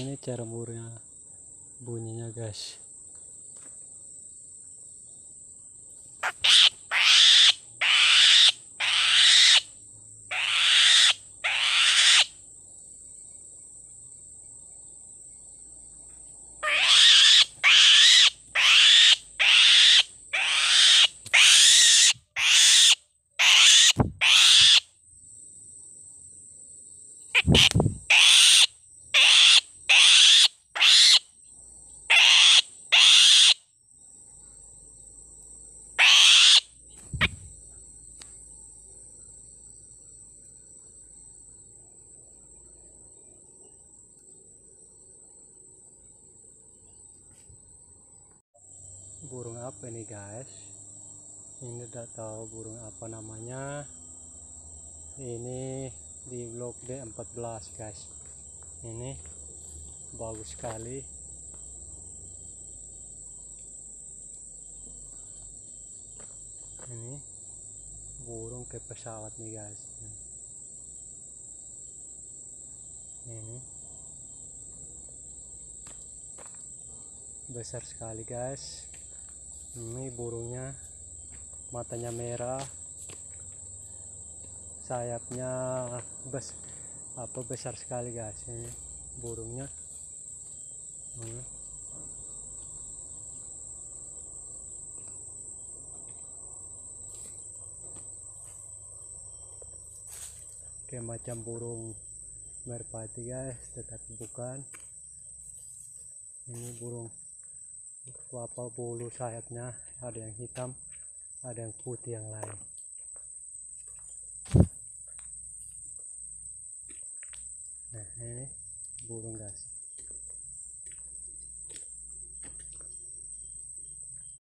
ini cara murnya bunyinya guys burung apa ini guys? Ini tidak tahu burung apa namanya. Ini di blok D14 guys. Ini bagus sekali. Ini burung ke pesawat nih guys. Ini. Besar sekali guys ini burungnya matanya merah. Sayapnya bes apa besar sekali guys ini burungnya. Hmm. kayak macam burung merpati guys tetapi bukan. Ini burung apa bulu sayapnya ada yang hitam ada yang putih yang lain. Nah ini burung guys